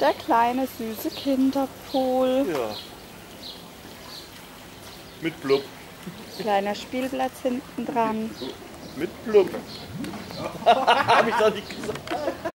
Der kleine süße Kinderpool. Ja. Mit Blub. Kleiner Spielplatz hinten dran. Mit Blub. Hab ich doch nicht gesagt.